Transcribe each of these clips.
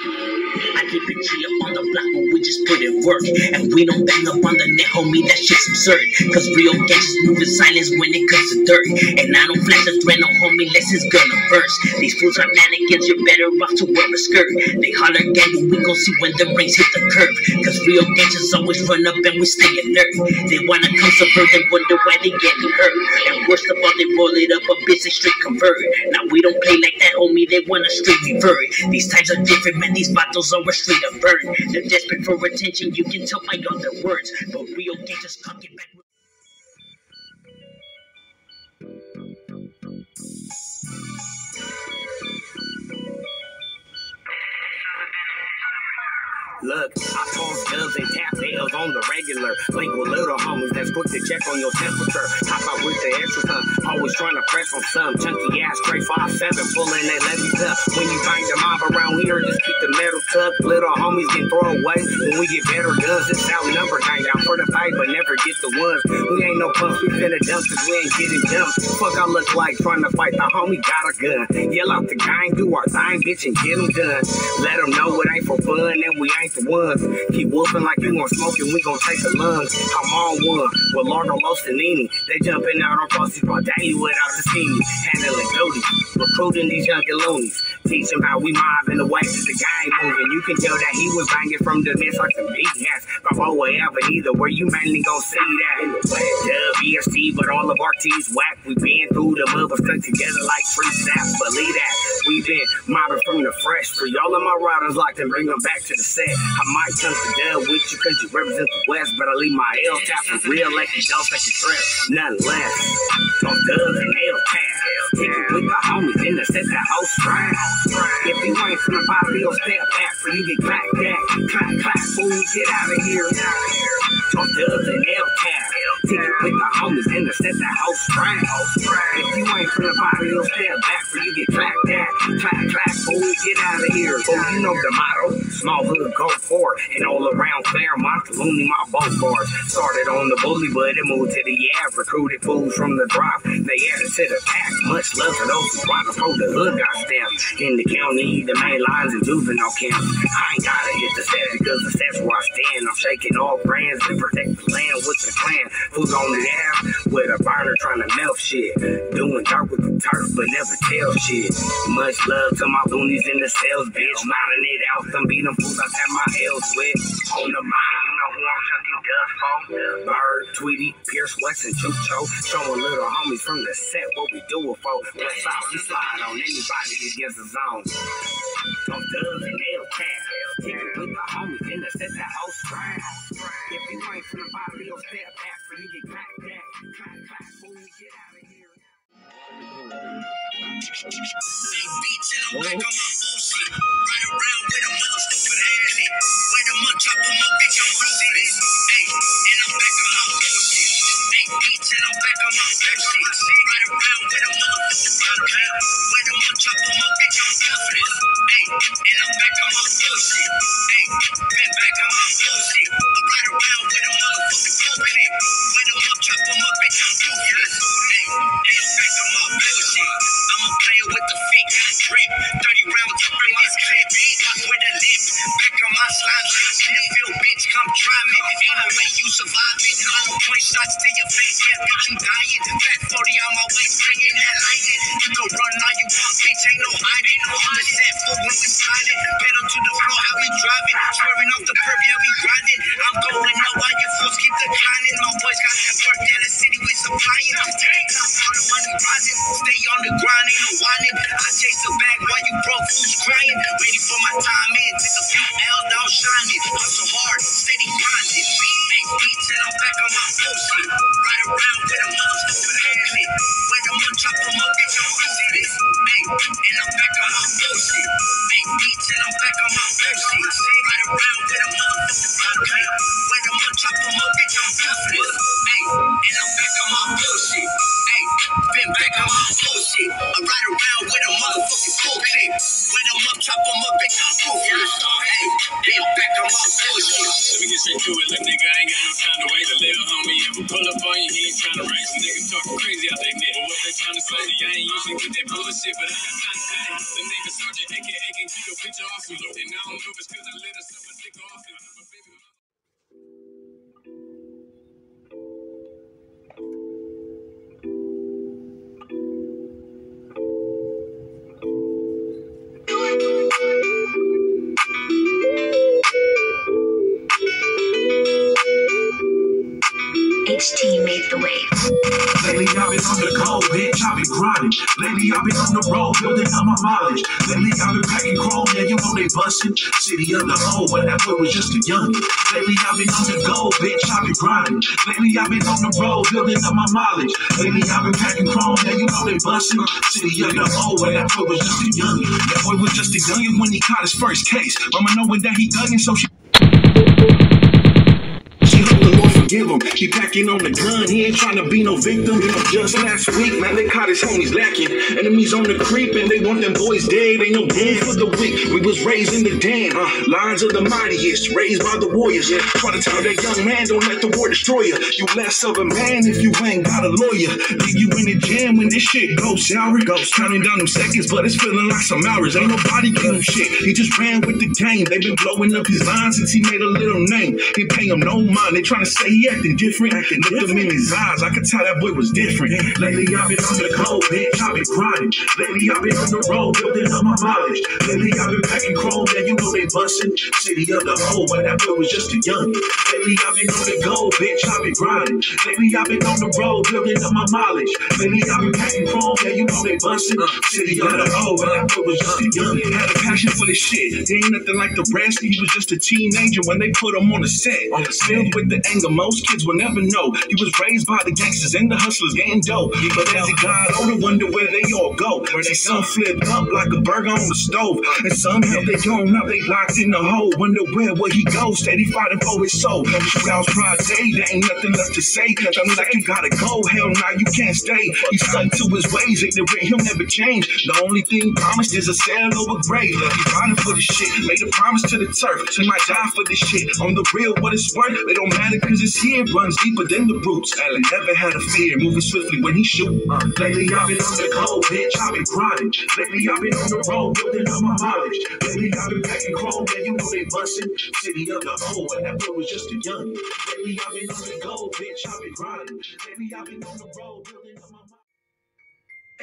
I keep it G up on the block, but we just put in work. And we don't bang up on the net, homie, that shit's absurd. Cause real gangsters move in silence when it comes to dirt. And I don't flash a threat, no homie, unless it's gonna burst. These fools are mannequins, you're better off to wear a skirt. They holler gang, but we gon' see when the rings hit the curb. Cause real gangsters always run up and we stay alert. They wanna come subvert and wonder why they getting hurt. And worst of all, they roll it up a bitch, they straight convert. Now we don't play like that, homie, they wanna straight revert. These times are different, man, these bottles are a straight up burn. They're desperate for attention, you can tell by all their words. But real gangsters can't get back. Look, I toss dubs and tap tails on the regular. Link with little homies that's quick to check on your temperature. Hop out with the extra ton, always trying to press on some chunky ass straight five seven, pulling that levy up. When you find the mob around here, just keep the metal tucked. Little homies can throw away when we get better guns. It's outnumbered, hang down for the fight, but never get the ones. We ain't no punks, we finna dump cause we ain't getting jumped. Fuck, I look like trying to fight the homie, got a gun. Yell out the gang, do our thing, bitch, and get get 'em done. Let Let 'em know it ain't for fun and we ain't the ones. Keep whooping like you want smoking, we gon' take the lungs. I'm on one with Largo Mostanini. They jumping out on crosses raw daily without the senior. Handling duties, recruiting these young loonies. Teach how we mob in the way that the game moving. You can tell that he was banging from the mist like some big hats. Oh, wherever, either where you mainly gon' see that. Dub, EST, but all of our T's whack. We been through the mud, but stuck together like free saps. Believe that. We been mobbing from the fresh. For y'all of my riders locked and bring them back to the set. I might come to dub with you cause you represent the West, but I leave my L tap for real like you don't take a trip. Nothing less. Talk dubs and L tap. Take it with the homies in the set the whole strap. If you ain't from the body, you'll step back you get clap that. Clap, clap, fool, get out of here. Talk dubs and L tap. Take it with the homies in the set that house strap. If you ain't from the body, you'll step back for you get clap that. Clap, clap, fool, get out of here. Oh, you know the motto. Small hood, go for it. And all around Claremont, Looney, my both bars. Started on the bully, but it moved to the Av. Recruited fools from the drop. They added to the pack. Much love to those who brought us before the hood got stamped. In the county, the main lines and juvenile camps. I ain't gotta hit the set because the set's where I stand. I'm shaking all brands to protect the land with the clan. Who's on the app with a burner trying to melt shit. Doing dark with the turf, but never tell shit. Much love to my loonies in the cells, bitch. Mounting it out, them beat them fools I tap my L's with. On the mind, you know who I'm chucking dust for. Bird, Tweety, Pierce, West, and Chucho. Showing little homies from the set what we do it for. West side, we slide on anybody against the zone. Talk dubs and tap. Take it with the homies in the set that whole strap. If you ain't from the body, you'll step I'm on my waist, straight to it, nigga. I ain't got no time to wait. A little homie ever pull up on you, he ain't trying to race. Niggas talking crazy out they neck. But what they trying to say, I ain't usually with that bullshit, but I got time grinding. Lately I've been on the road, building up my mileage. Lately I've been packing chrome, yeah, you know they bustin'. City of the O, when that boy was just a youngin'. Lately I've been on the go, bitch, I've been grinding. Lately I've been on the road, building up my mileage. Lately I've been packing chrome, yeah, you know they bustin'. City of the O, when that boy was just a youngin'. That boy was just a youngin' when he caught his first case. Mama knowing that he thuggin', so she forgive him. He packing on the gun. He ain't trying to be no victim. Just last week, man, they caught his homies lacking. Enemies on the creep and they want them boys dead. Ain't no room for the weak. We was raised in the den. Uh, lines of the mightiest, raised by the warriors. Yeah. Try to tell that young man, don't let the war destroy you. You less of a man if you ain't got a lawyer. Leave you in the jam when this shit goes sour. Goes counting down them seconds, but it's feeling like some hours. Ain't nobody give him shit. He just ran with the game. They been blowing up his line since he made a little name. He pay him no mind. They trying to say he acting different. Look him in his eyes. I could tell that boy was different. Lately I've been on the go, bitch. I've been grinding. Lately I've been on the road, building up my mileage. Lately I've been packing chrome, yeah, you know they bustin'. City of the O, when that boy was just a young. Lately I've been on the go, bitch. I've been grinding. Lately I've been on the road, building up my mileage. Lately I've been packing chrome, yeah, you know they bustin'. City of the O, when that boy was just a young. Had a passion for this shit. They ain't nothing like the rest. He was just a teenager when they put him on the set. On the Filled with the anger, most kids will never know. He was raised by the gangsters and the hustlers getting dope. But as he got older, wonder where they all go. See, some flipped up like a burger on the stove. And some held their own up, they locked in the hole. Wonder where will he go? Steady fighting for his soul. Shootouts pride day, there ain't nothing left to say. Me like you gotta go, hell nah, you can't stay. He stuck to his ways, ignorant, he'll never change. The only thing promised is a cell over grave. He fighting for the shit, made a promise to the turf. She might die for this shit. On the real, what it's worth, it don't matter cause it's here. Runs deeper than the roots. Allen never had a fear, moving swiftly when he shoot. Uh, lately I've been on the go, bitch, I've been grinding. Lately I've been on the road, building up my mileage. Lately I've been packing chrome, yeah, you know they bustin'. City of the O, and that boy was just a young. Lately I've been on the go, bitch, I've been grinding. Lately I've been on the road, building up my mileage.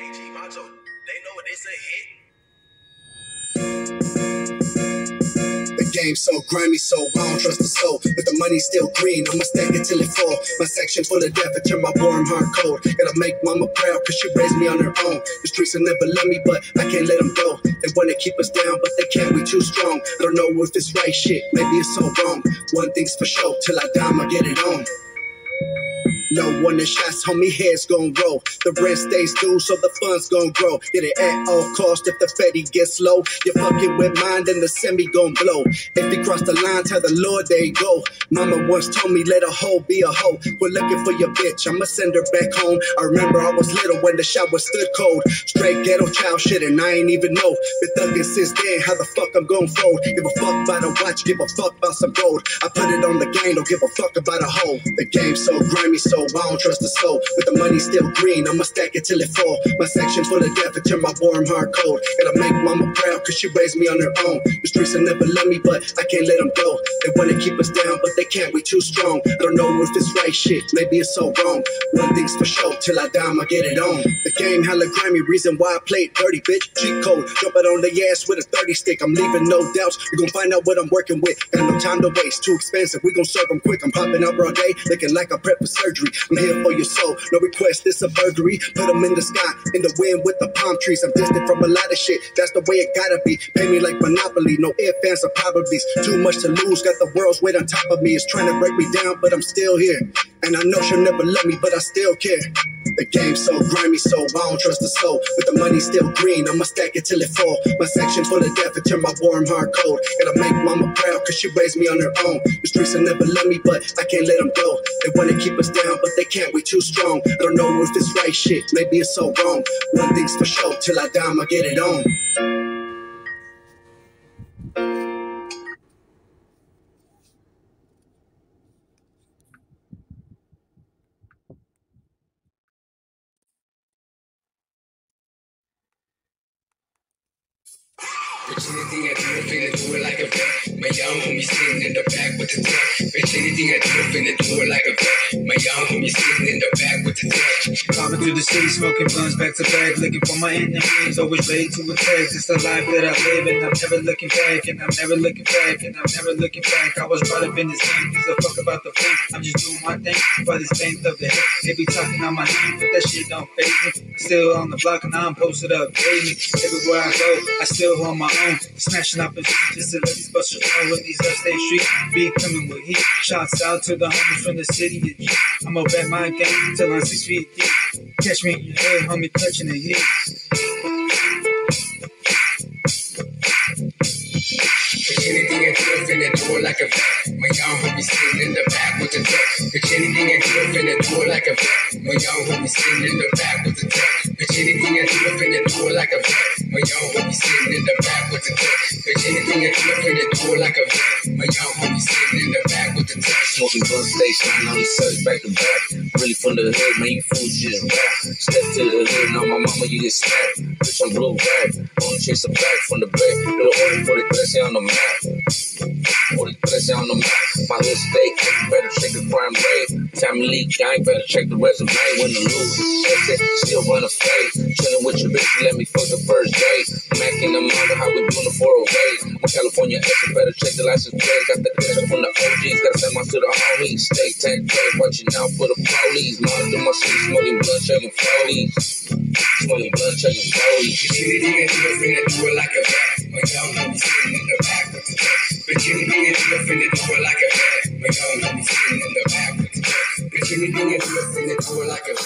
AG Macho, they know what they say hit. Game so grimy, so I don't trust the soul. But the money still green, I'ma stack it till it fall. My section full of death, I turn my warm heart cold. Gotta make mama proud, cause she raised me on her own. The streets will never love me, but I can't let them go. They wanna keep us down, but they can't, we too strong. I don't know if it's right shit, maybe it's so wrong. One thing's for sure, till I die, I'ma get it on. No one in shots, homie, heads gon' roll. The rent stays due, so the funds gon' grow. Get it at all cost if the Fetty gets low. You're fucking with mine, then the semi gon' blow. If you cross the line, tell the Lord they go. Mama once told me, let a hoe be a hoe. We're looking for your bitch, I'ma send her back home. I remember I was little when the shower stood cold. Straight ghetto child shit, and I ain't even know. Been thugging since then, how the fuck I'm gon' fold? Give a fuck about a watch, give a fuck about some gold. I put it on the game, don't give a fuck about a hoe. The game's so grimy, so I don't trust the soul. But the money's still green, I'ma stack it till it fall. My section full of death, I turn my warm heart cold. Gotta make mama proud, cause she raised me on her own. The streets will never love me, but I can't let them go. They wanna keep us down, but they can't, we too strong. I don't know if it's right shit, maybe it's so wrong. One thing's for sure, till I die, I'ma get it on. The game hella grimy, reason why I play it dirty, bitch. Cheat code, jump it on the ass with a 30 stick. I'm leaving no doubts, you gon' find out what I'm working with. Got no time to waste, too expensive, we gon' serve them quick. I'm popping up all day, looking like I prep for surgery. I'm here for your soul, no request, it's a burglary. Put them in the sky, in the wind with the palm trees. I'm distant from a lot of shit, that's the way it gotta be. Pay me like Monopoly, no ifs, ands, or probablys. Too much to lose, got the world's weight on top of me. It's trying to break me down, but I'm still here. And I know she'll never love me, but I still care. The game's so grimy, so I don't trust the soul. But the money's still green, I'ma stack it till it fall. My section full of death, I turn my warm heart cold. Gotta make mama proud, cause she raised me on her own. The streets will never let me, but I can't let them go. They wanna keep us down, but they can't, we too strong. I don't know if it's right shit, maybe it's so wrong. One thing's for sure, till I die, I'ma get it on. Anything I do, I finna do it like a vet. My young homie sitting in the back with the tech. Bitch, anything I do, finna do it like a vet. My young homie sitting in the back with the tech. Driving through the city, smoking blunts back to back, looking for my enemies, always ready to attack. It's the life that I live, and I'm never looking back, and I'm never looking back, and I'm never looking back. I was brought up in this game, gives a fuck about the fame. I'm just doing my thing, by this bang of the head. They be talking on my name, but that shit don't faze me. Still on the block, and I'm posted up daily. Everywhere I go, I still hold my own. Smashing up and just to let these know when these upstate streets be coming with heat. Shouts out to the homies from the city of G. I'm up at my game till I'm six feet deep. Catch me in your head, homie, clutching the heat. Bitch, anything I do, finna do it like a vet. My young homie sitting in the back with the tech. Bitch, anything I do, finna do it like a vet. My young homie sitting in the back with the tech. Bitch, anything I do, finna do it like a vet. My young homie sitting in the back with the tech. Anything I finna do it like a vet. My young homie sitting in the back with the tech. Smoking blunt station, on the search back to back. Really from the hood, man, you fools just rap. Step to the hood, now my mama, you get snapped. Bitch, I'm blue rap. Only chase a back from the back. Little order for the classy on the map. Only classy on the map. My hood stay, better check the crime rate. Time leak, I ain't better check the resume. When the lose, still run a fade. Chillin' with your bitch, let me fuck the first day. Mac in the mother, how we doing the 408. My California ex, better check the license plate. Got the picture from the OGs, gotta send my to the homies. Stay tank, watching out for the police. Monster, my city, smoking blood, chugging 40s. Smoking blood, 40s. Bitch, anything I do, I finna do it like a vet. My young homie sitting in the back finna do it like a. My young homie sitting in the back. Bitch, anything I do, I finna do it like a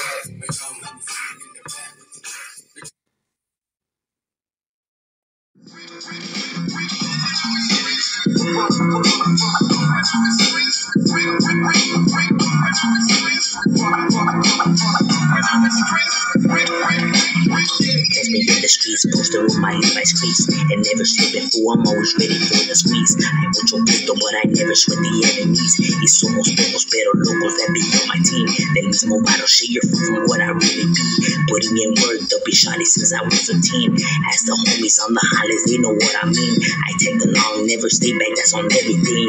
Me in the streets, posted with my Levi's crease. And never slipping fool, I'm always ready for the squeeze. I with your pistol, but I never sweat the enemies. Y somos pocos, pero locos that be on my team. Del mismo battle shit, you're from what I really be. Putting in work, be shotty since I was a teen. As the homies on the highlights, they know what I mean. I take the long, never stay back, that's on everything.